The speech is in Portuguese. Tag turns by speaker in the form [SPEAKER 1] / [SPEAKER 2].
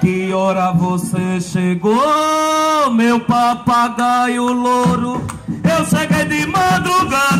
[SPEAKER 1] Que hora você chegou, meu papagaio louro? Eu cheguei de madrugada.